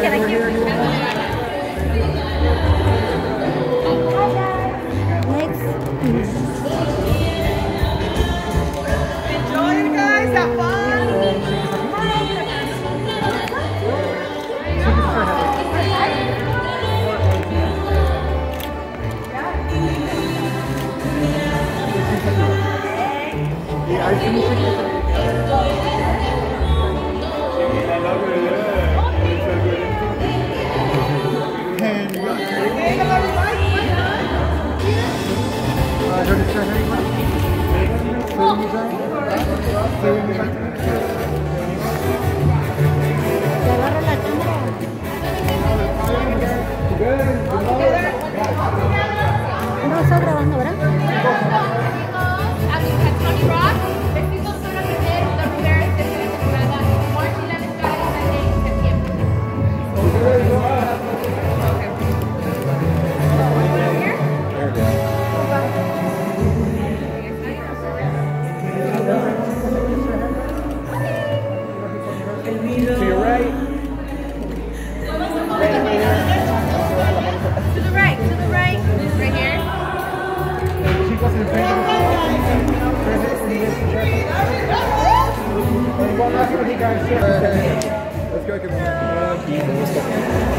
Can I No está grabando, ¿verdad? Let's go, come on.